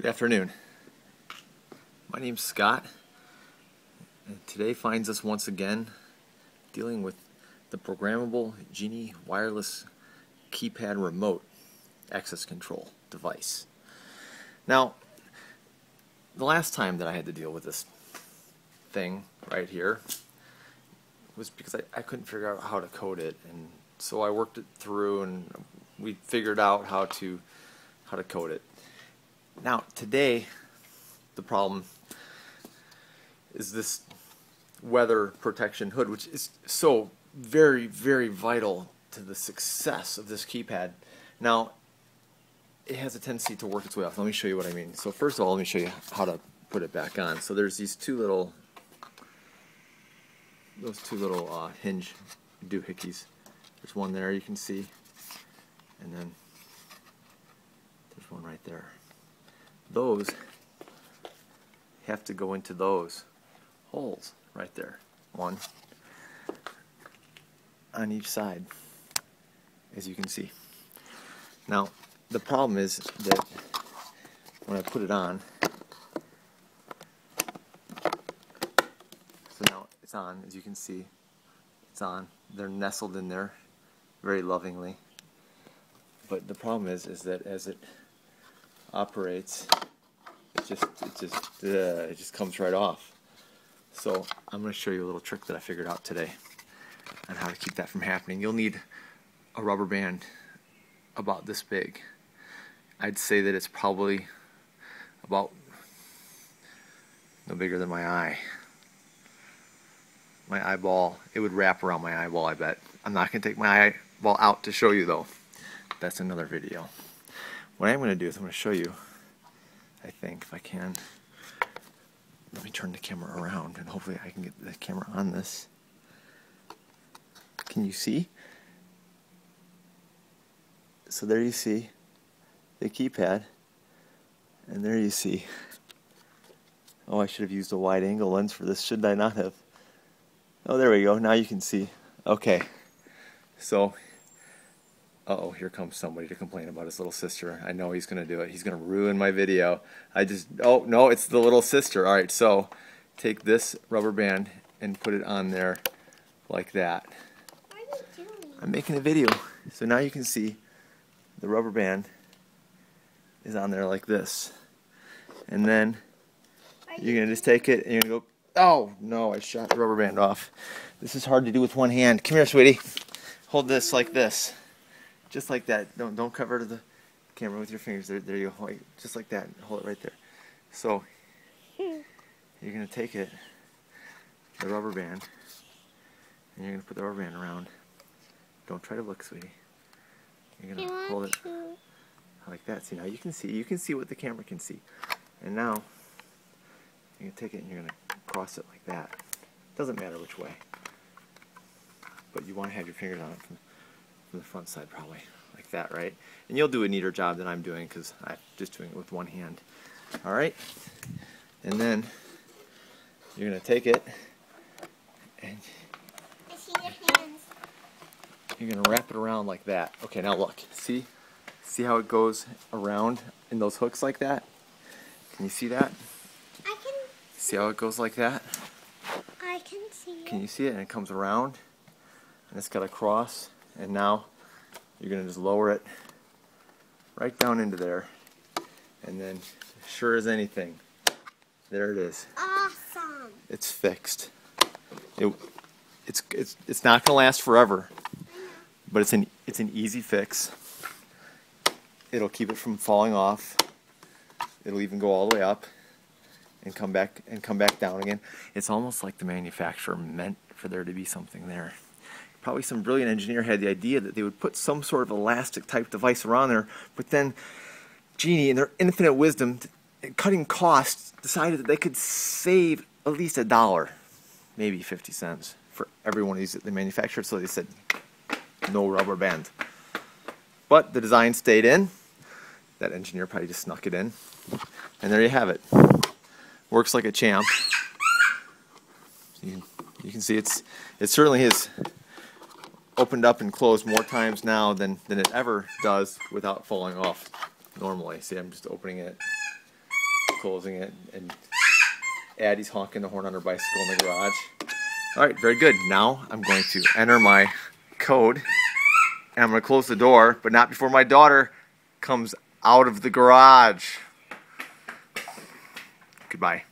Good afternoon. My name's Scott, and today finds us once again dealing with the programmable Genie wireless keypad remote access control device. Now, the last time that I had to deal with this thing right here was because I, I couldn't figure out how to code it, and so I worked it through, and we figured out how to how to code it. Now, today, the problem is this weather protection hood, which is so very, very vital to the success of this keypad. Now, it has a tendency to work its way off. Let me show you what I mean. So first of all, let me show you how to put it back on. So there's these two little, those two little uh, hinge doohickeys. There's one there you can see, and then there's one right there those have to go into those holes right there. One on each side, as you can see. Now, the problem is that when I put it on, so now it's on, as you can see, it's on. They're nestled in there very lovingly. But the problem is, is that as it operates, it just it just uh, it just comes right off. So I'm going to show you a little trick that I figured out today on how to keep that from happening. You'll need a rubber band about this big. I'd say that it's probably about no bigger than my eye. My eyeball, it would wrap around my eyeball, I bet. I'm not going to take my eyeball out to show you though. That's another video. What I'm going to do is I'm going to show you, I think, if I can. Let me turn the camera around and hopefully I can get the camera on this. Can you see? So there you see the keypad, and there you see. Oh, I should have used a wide angle lens for this, should I not have? Oh, there we go. Now you can see. Okay. So uh-oh, here comes somebody to complain about his little sister. I know he's going to do it. He's going to ruin my video. I just, oh, no, it's the little sister. All right, so take this rubber band and put it on there like that. What are you doing? I'm making a video. So now you can see the rubber band is on there like this. And then you're going to just take it and you're going to go, oh, no, I shot the rubber band off. This is hard to do with one hand. Come here, sweetie. Hold this like this just like that. Don't don't cover the camera with your fingers. There, there you go. Just like that. Hold it right there. So you're gonna take it, the rubber band, and you're gonna put the rubber band around. Don't try to look, sweetie. You're gonna hold it to. like that. See now you can see. You can see what the camera can see. And now you're gonna take it and you're gonna cross it like that. Doesn't matter which way, but you want to have your fingers on it from the front side probably like that right? And you'll do a neater job than I'm doing because I'm just doing it with one hand. Alright and then you're gonna take it and I see your hands. you're gonna wrap it around like that. Okay now look. See? See how it goes around in those hooks like that? Can you see that? I can. see how it goes like that? I can see can you see it? And it comes around and it's got a cross and now you're going to just lower it right down into there. And then sure as anything there it is. Awesome. it's fixed. It, it's, it's, it's not going to last forever but it's an, it's an easy fix. It'll keep it from falling off. It'll even go all the way up and come back and come back down again. It's almost like the manufacturer meant for there to be something there probably some brilliant engineer had the idea that they would put some sort of elastic type device around there, but then Genie, in their infinite wisdom, cutting costs, decided that they could save at least a dollar, maybe 50 cents for every one of these that they manufactured. So they said, no rubber band. But the design stayed in. That engineer probably just snuck it in. And there you have it. Works like a champ. You, can see it's it certainly is opened up and closed more times now than, than it ever does without falling off normally. See, I'm just opening it closing it, and Addie's honking the horn on her bicycle in the garage. All right, very good. Now I'm going to enter my code, and I'm going to close the door, but not before my daughter comes out of the garage. Goodbye.